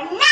or.